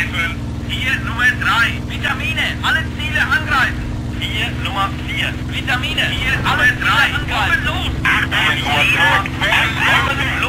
angreifen. Nummer 3, Vitamine, alle Ziele angreifen. Ziel Nummer 4, Vitamine, Ziel alle Ziele angreifen. Nummer 3, angreifen. los! Achtung, Ziel Nummer 4,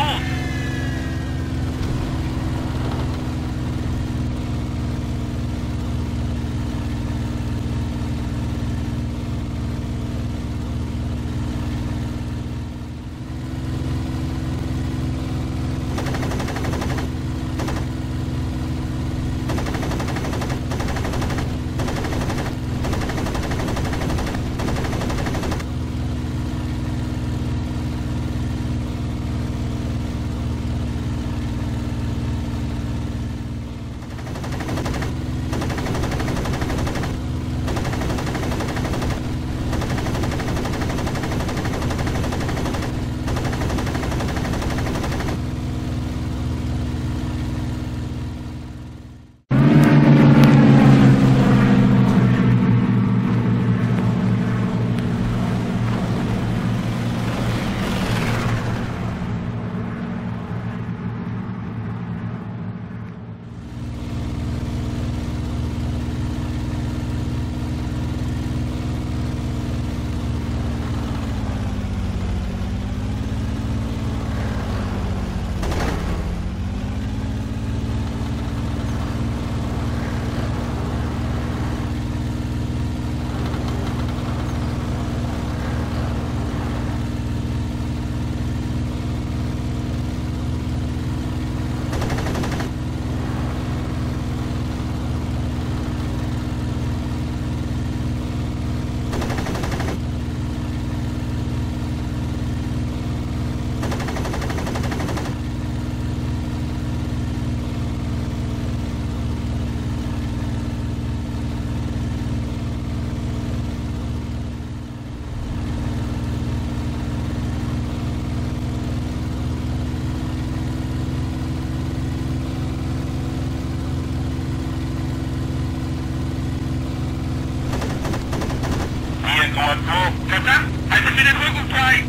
in Ordnung. Verdammt, halte mir den Rücken frei!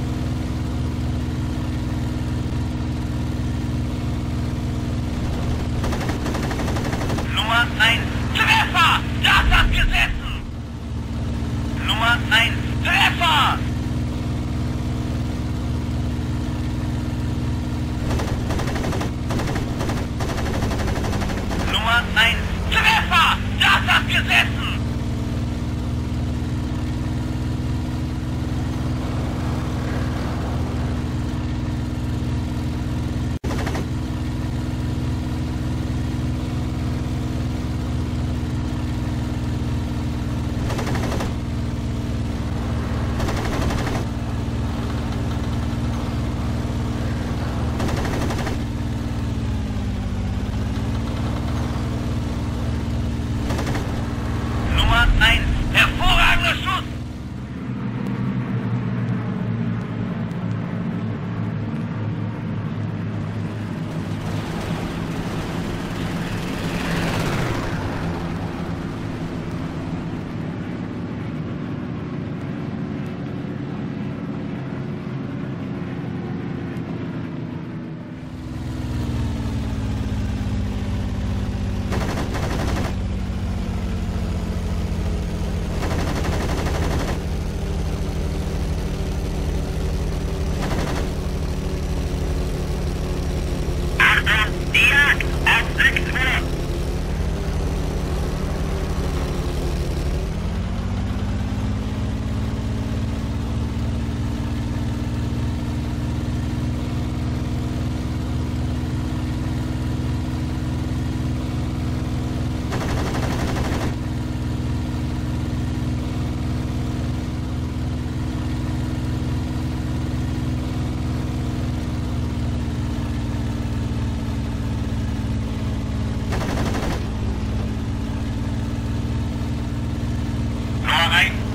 Nummer 1, Treffer! Das hat gesessen! Nummer 1,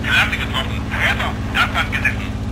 Gelände getroffen. Treffer, das angesessen.